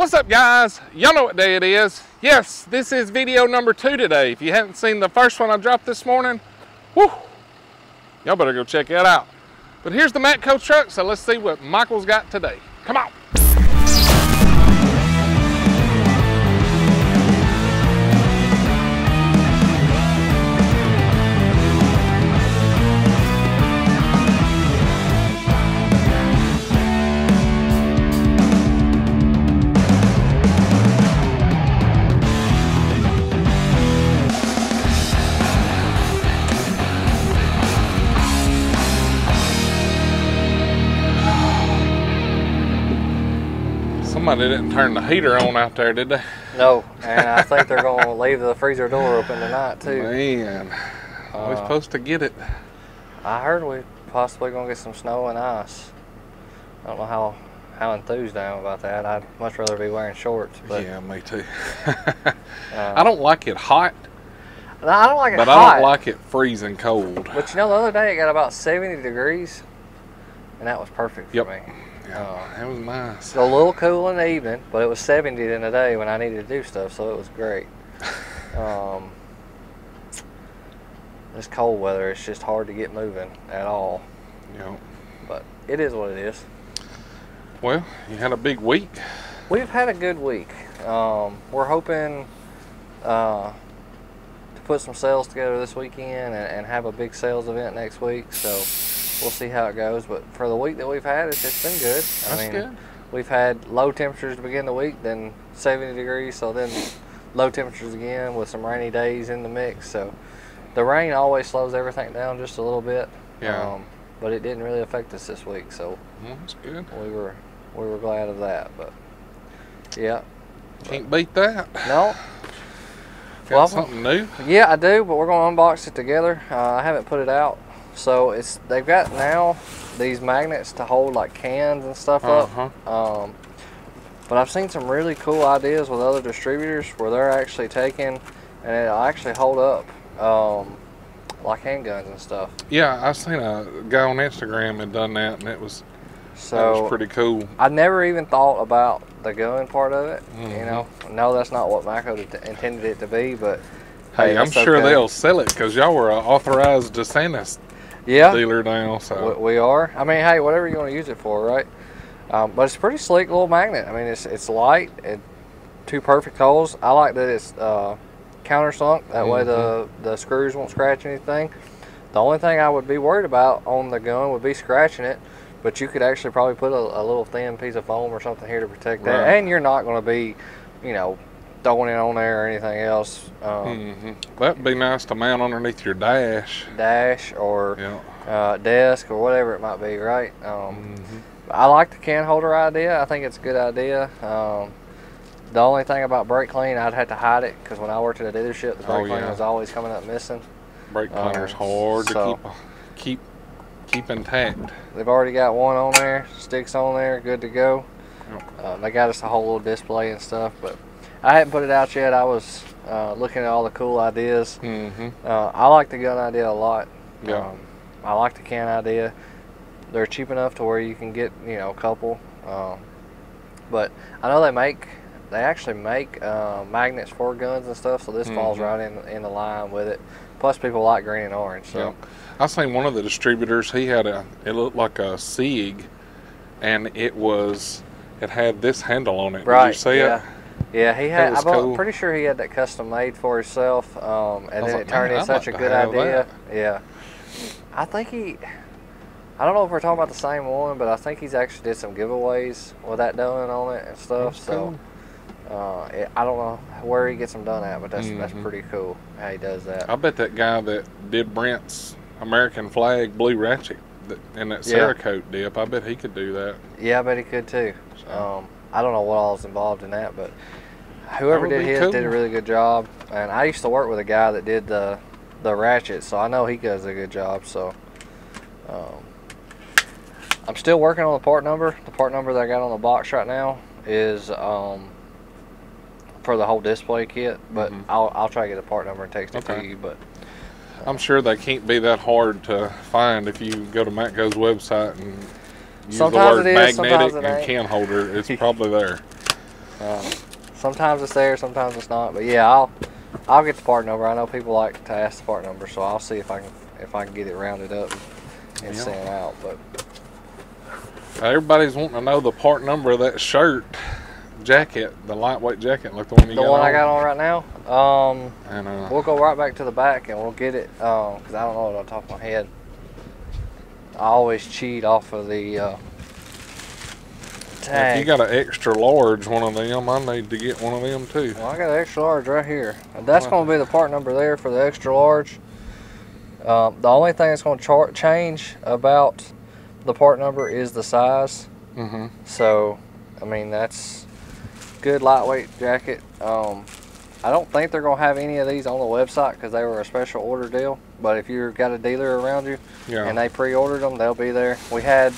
What's up guys? Y'all know what day it is. Yes, this is video number two today. If you haven't seen the first one I dropped this morning, whoo, y'all better go check that out. But here's the Matco truck, so let's see what Michael's got today. Come on. Somebody didn't turn the heater on out there, did they? No, and I think they're going to leave the freezer door open tonight too. Man, are we Uh, supposed to get it? I heard we possibly going to get some snow and ice. I don't know how how enthused I am about that. I'd much rather be wearing shorts, but yeah, me too. uh, I don't like it hot, no, I don't like it but hot. I don't like it freezing cold. But you know, the other day it got about 70 degrees, and that was perfect for Yep. me. Yeah, that was nice. A little cool in the evening, but it was 70 in the day when I needed to do stuff, so it was great. Um, this cold weather, it's just hard to get moving at all, Yeah. but it is what it is. Well, you had a big week. We've had a good week. Um, we're hoping uh, to put some sales together this weekend and, and have a big sales event next week. So we'll see how it goes. But for the week that we've had, it's, it's been good. That's mean, good. we've had low temperatures to begin the week, then 70 degrees, so then low temperatures again with some rainy days in the mix. So the rain always slows everything down just a little bit. Yeah. Um, but it didn't really affect us this week, so Well, that's good. we were we were glad of that. But yeah, Can't beat that. no, Got Well, something new. yeah, I do, but we're gonna unbox it together. Uh, I haven't put it out, so it's they've got now these magnets to hold like cans and stuff Uh-huh. up. Um, but I've seen some really cool ideas with other distributors where they're actually taking and it'll actually hold up um, like handguns and stuff. Yeah, I seen a guy on Instagram had done that, and it was that So was pretty cool. I never even thought about the gun part of it. You Mhm. know, no, that's not what Michael intended it to be, but Hey, I'm sure okay. they'll sell it because y'all were an authorized DeSantis yeah, dealer now. So we, we are. I mean, hey, whatever you want to use it for, right? Um, but it's a pretty slick little magnet. I mean, it's it's light. and two perfect holes. I like that it's uh, countersunk. That way the the screws won't scratch anything. The only thing I would be worried about on the gun would be scratching it. But you could actually probably put a, a little thin piece of foam or something here to protect that. Right. And you're not going to be, you know, throwing it on there or anything else. Um, hmm that'd be nice to mount underneath your dash. Dash or Yeah. uh, desk or whatever it might be, right? Um, hmm I like the can holder idea. I think it's a good idea. Um, the only thing about brake clean, I'd have to hide it because when I worked at a dealership, the brake Oh, clean yeah. was always coming up missing. Brake Um, cleaner's hard to keep keep keep intact. They've already got one on there, sticks on there, good to go. Yep. Um, they got us a whole little display and stuff, but I hadn't put it out yet. I was uh, looking at all the cool ideas. hmm Uh, I like the gun idea a lot. Yeah. Um, I like the can idea. They're cheap enough to where you can get, you know, a couple. Um, but I know they make, they actually make uh, magnets for guns and stuff, so this falls Mhm. right in in the line with it. Plus, people like green and orange. So Yeah. I seen one of the distributors. He had a. It looked like a Sig, and it was. It had this handle on it. Did you Right, see yeah. it? Yeah, he had. I'm cool. pretty sure he had that custom made for himself, um, and then like, it turned "Man, such like a good idea. Yeah, I think he. I don't know if we're talking about the same one, but I think he's actually did some giveaways with that done on it and stuff. That's so uh, it, I don't know where he gets them done at, but that's that's Mhm. pretty cool how he does that. I bet that guy that did Brent's American flag blue ratchet that, and that Yeah. Cerakote dip, I bet he could do that. Yeah, I bet he could too. So, Um, I don't know what all is involved in that, but whoever did his cool. did a really good job. And I used to work with a guy that did the the ratchet, so I know he does a good job. So um, I'm still working on the part number. The part number that I got on the box right now is um, for the whole display kit, but Mhm. I'll I'll try to get a part number and text it to you. But I'm sure they can't be that hard to find if you go to Matco's website and use Sometimes the word is, magnetic and can holder. It's probably there. Um, sometimes it's there, sometimes it's not. But yeah, I'll I'll get the part number. I know people like to ask the part number, so I'll see if I can if I can get it rounded up and Yeah. sent out. But Everybody's wanting to know the part number of that shirt, jacket, the lightweight jacket, like the one you got. the got one on. I got on right now, um, And uh, we'll go right back to the back and we'll get it because I don't know it on top of my head. I always cheat off of the uh, if you got an extra large one of them, I need to get one of them too. Well, I got an extra large right here. And that's going to be the part number there for the extra large. Um, the only thing that's going to change about the part number is the size. Mm-hmm. So, I mean, that's good lightweight jacket. Um, I don't think they're going to have any of these on the website because they were a special order deal. But if you've got a dealer around you Yeah. and they pre-ordered them, they'll be there. We had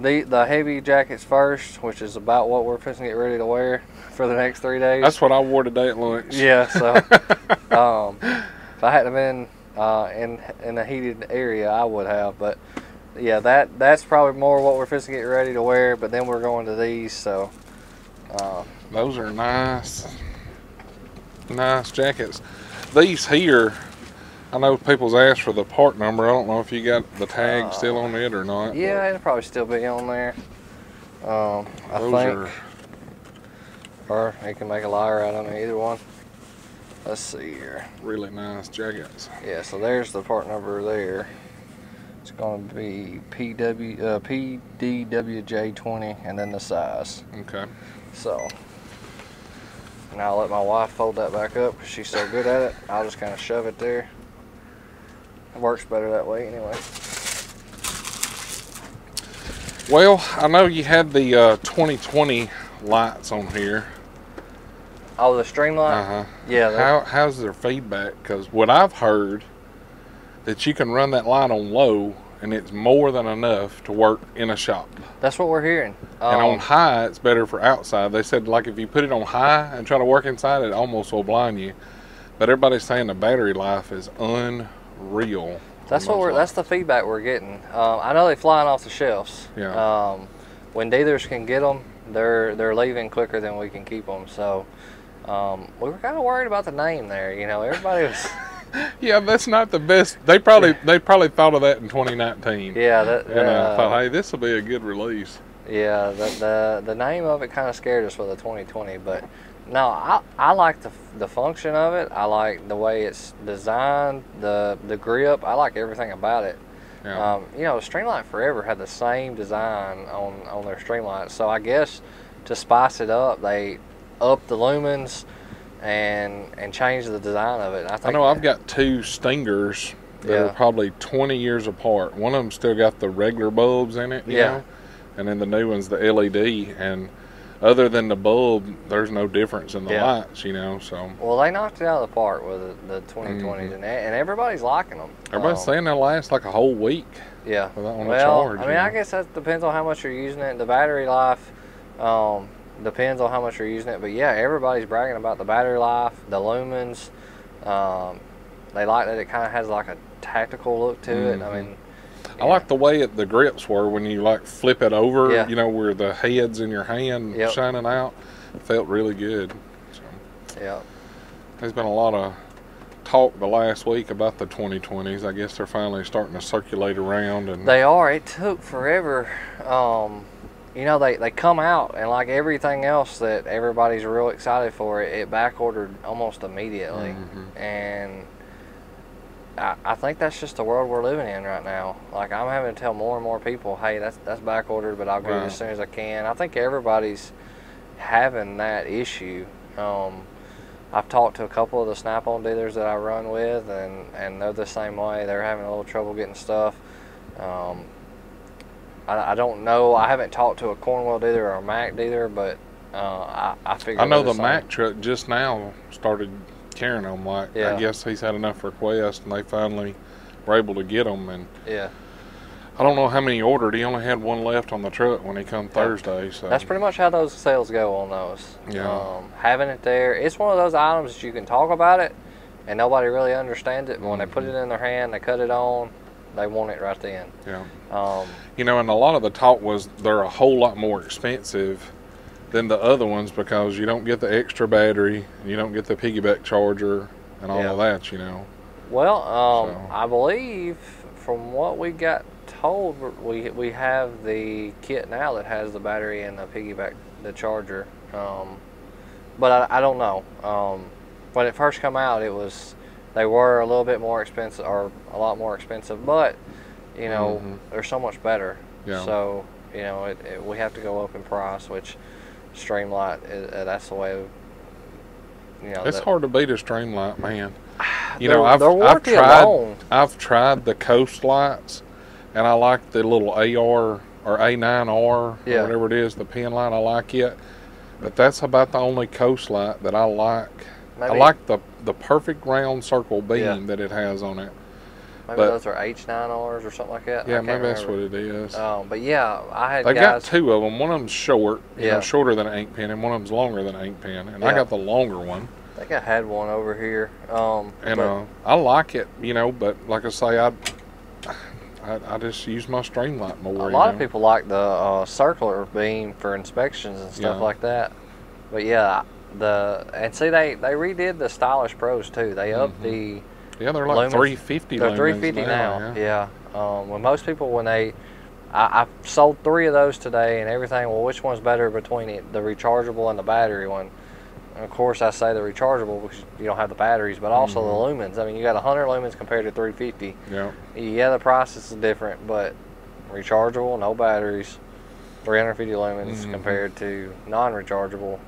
the the heavy jackets first, which is about what we're fixing to get ready to wear for the next three days. That's what I wore today at lunch. Yeah, so um, if I hadn't been uh, in in a heated area, I would have. But yeah, that that's probably more what we're fixing to get ready to wear. But then we're going to these, so uh, Those are nice, nice jackets. These here, I know people's asked for the part number. I don't know if you got the tag Uh, still on it or not. yeah, it'll probably still be on there. Um, I think, are or you can make a liar out of me, either one. Let's see here. really nice jackets. Yeah, so there's the part number there. It's going to be PW uh, PDWJ20, and then the size. Okay. So now I'll let my wife fold that back up because she's so good at it. I'll just kind of shove it there. It works better that way anyway. Well, I know you had the uh, 2020 lights on here. Oh, the Streamlight? Uh huh. yeah, How how's their feedback? Because what I've heard that you can run that light on low and it's more than enough to work in a shop. that's what we're hearing. and Um, on high, it's better for outside. They said like if you put it on high and try to work inside, it almost will blind you. But everybody's saying the battery life is unreal. That's what we're. That's the feedback we're getting. Um, I know they're flying off the shelves. Yeah. Um, when dealers can get them, they're they're leaving quicker than we can keep them. So um, we were kind of worried about the name there. You know, everybody was. yeah, that's not the best. They probably they probably thought of that in 2019. yeah. That. And I uh, thought, hey, this will be a good release. Yeah, the the, the name of it kind of scared us for the 2020, but no, I, I like the the function of it. I like the way it's designed, the the grip. I like everything about it. Yeah. Um, you know, Streamlight Forever had the same design on on their Streamlight, so I guess to spice it up, they upped the lumens and and changed the design of it. I, I know I've got two Stingers that are probably 20 years apart. One of them still got the regular bulbs in it, you Yeah. know, and then the new one's the LED. And other than the bulb, there's no difference in the Yeah. lights, you know. So Well, they knocked it out of the park with the, the 2020s, Mhm. and and everybody's liking them. everybody's Um, saying they'll last like a whole week Yeah. Well, charge. I you mean, I guess that depends on how much you're using it. The battery life um, depends on how much you're using it. But yeah, everybody's bragging about the battery life, the lumens. Um, they like that it kind of has like a tactical look to it. I Mhm. I like the way it, the grips were when you like flip it over, Yeah. you know, where the head's in your hand Yep. shining out. Felt really good. So, yeah, there's been a lot of talk the last week about the 2020s. I guess they're finally starting to circulate around and they are. It took forever. Um, you know, they, they come out and like everything else that everybody's real excited for, it, it back ordered almost immediately. Mhm. and I, I think that's just the world we're living in right now. Like I'm having to tell more and more people, hey, that's that's back ordered, but I'll get it as soon as I can. I think everybody's having that issue. Um, I've talked to a couple of the Snap-on dealers that I run with, and and they're the same way. They're having a little trouble getting stuff. Um, I, I don't know. I haven't talked to a Cornwell dealer or a Mac dealer, but uh, I I figure I know the same. Mac truck just now started carrying them. Like Yeah. I guess he's had enough requests, and they finally were able to get them. And Yeah. I don't know how many ordered. He only had one left on the truck when he come Thursday. So That's pretty much how those sales go on those. Yeah. Um, having it there, it's one of those items that you can talk about it, and nobody really understands it. But when they put it in their hand, they cut it on, they want it right then. yeah. Um, You know, and a lot of the talk was they're a whole lot more expensive than the other ones because you don't get the extra battery, and you don't get the piggyback charger, and all Yeah. of that. You know. Well, um, So- I believe from what we got told, we we have the kit now that has the battery and the piggyback, the charger. Um, but I, I don't know. Um, when it first come out, it was they were a little bit more expensive or a lot more expensive, but you know Mhm. they're so much better. Yeah. So you know it, it, we have to go up in price, which Streamlight uh, that's the way. You know, It's that- hard to beat a Streamlight, man. You know, I've, I've tried alone- I've tried the Coast lights, and I like the little AR or A9R Yeah. or whatever it is, the pin light. I like it, but that's about the only Coast light that I like. I like the the perfect round circle beam Yeah. that it has on it. Maybe But- those are H9Rs or something like that. I Yeah, can't maybe that's what it is. Um, but yeah, I had they got two of them. One of them's short, you know, Yeah. shorter than an ink pen, and one of them's longer than an ink pen. And I got the longer one. I think I had one over here. Um, and but- uh, I like it, you know. But like I say, I I, I just use my Streamlight more. a lot of people like the uh, circular beam for inspections and stuff Yeah. like that. But yeah, the and see they they redid the Stylus Pros too. They upped Mhm. the Yeah, they're like lumens- three fifty. they're 350 now. Yeah. Um, when most people when they I, I sold three of those today and everything. Well, which one's better between it, the rechargeable and the battery one? And of course, I say the rechargeable because you don't have the batteries, but also Mhm. the lumens. I mean, you got 100 lumens compared to 350. Yeah. Yeah, the prices is different, but rechargeable, no batteries, 350 lumens Mhm. compared to non-rechargeable,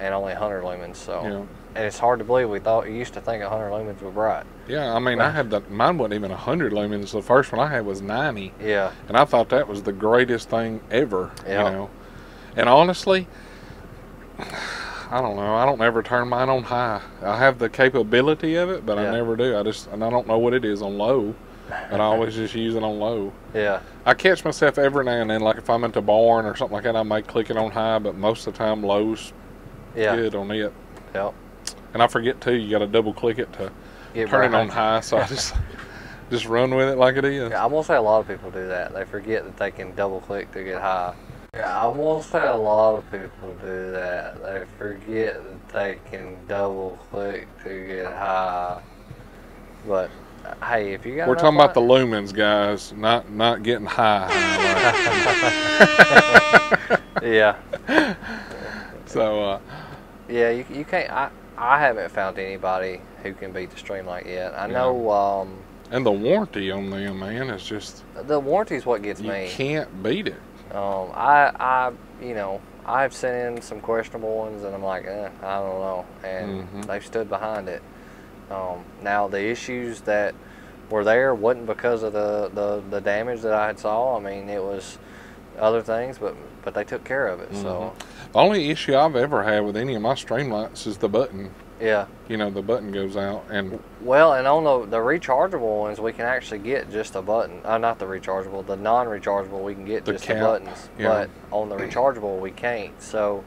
and only 100 lumens. So, Yeah. And it's hard to believe. We thought you used to think 100 lumens were bright. Yeah, I mean, I had the mine wasn't even hundred lumens. The first one I had was ninety, Yeah, and I thought that was the greatest thing ever. Yeah. You know, and honestly, I don't know. I don't ever turn mine on high. I have the capability of it, but Yeah. I never do. I just and I don't know what it is on low, but I always just use it on low. yeah, I catch myself every now and then, like if I'm at the barn or something like that, I might click it on high, but most of the time low's yeah, good on it. Yep. And I forget too, you got to double click it to Get turn it on high, so I just just run with it like it is. Yeah, I'm gonna say a lot of people do that. They forget that they can double click to get high. Yeah, I'm gonna say a lot of people do that. They forget that they can double click to get high. But hey, if you got We're talking about the lumens, guys, not not getting high. yeah, so uh, yeah. You, you can't. I I haven't found anybody who can beat the Streamlight yet. I know um, and the warranty on them, man, is just the warranty's what gets you me. You can't beat it. Um, I, I, you know, I've sent in some questionable ones, and I'm like, eh, I don't know, and Mhm. they've stood behind it. Um, now the issues that were there wasn't because of the, the, the damage that I had saw. I mean, it was other things, but but they took care of it. So The only issue I've ever had with any of my Streamlights is the button. yeah. You know, the button goes out, and Well, and on the the rechargeable ones, we can actually get just a button. Uh, not the rechargeable, the non-rechargeable, we can get The just cap, the buttons. yeah. But on the rechargeable, we can't. So,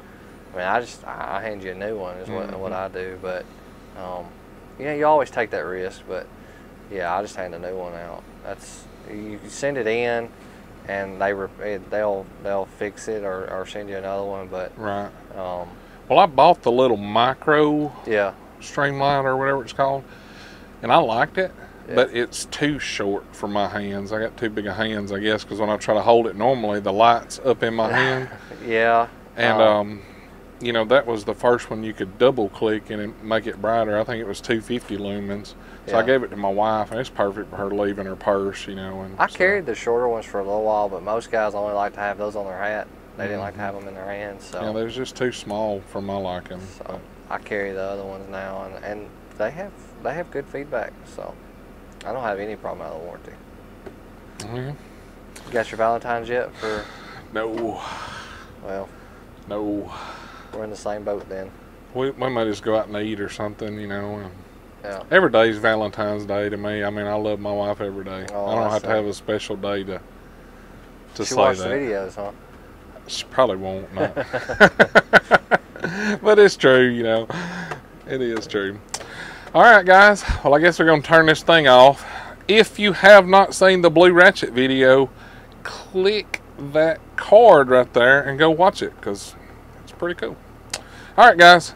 I mean, I just I hand you a new one is what what Mhm. I do. But, um, you know, you always take that risk. But yeah, I just hand a new one out. That's you send it in, and they re- eh, they'll they'll fix it or, or send you another one. But right. um, Well, I bought the little micro yeah, Streamlight or whatever it's called, and I liked it, Yeah. but it's too short for my hands. I got too big of hands, I guess, because when I try to hold it normally, the light's up in my hand, yeah, and um, um, you know that was the first one you could double click and make it brighter. I think it was 250 lumens, so I gave it to my wife, and it's perfect for her leaving her purse, you know. And I so- carried the shorter ones for a little while, but most guys only like to have those on their hat. They didn't like to Mhm. have them in their hands, so, Yeah, they was just too small for my liking. so I carry the other ones now, and, and they have they have good feedback. So I don't have any problem out of the warranty. but, yeah. You got your Valentine's yet? For No, well, no. We're in the same boat then. We, we might just go out and eat or something, you know. And Yeah. every day's Valentine's Day to me. I mean, I love my wife every day. Oh, I don't I have to have a special day to to she say watched that. the videos, huh? She probably won't. No. but it's true, you know. It is true. All right, guys. Well, I guess we're going to turn this thing off. If you have not seen the Blue Ratchet video, click that card right there and go watch it because pretty cool. All right, guys.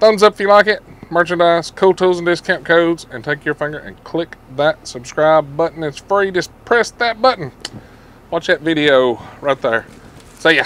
Thumbs up if you like it. Merchandise, cool tools and discount codes, and take your finger and click that subscribe button. It's free. Just press that button. Watch that video right there. See ya.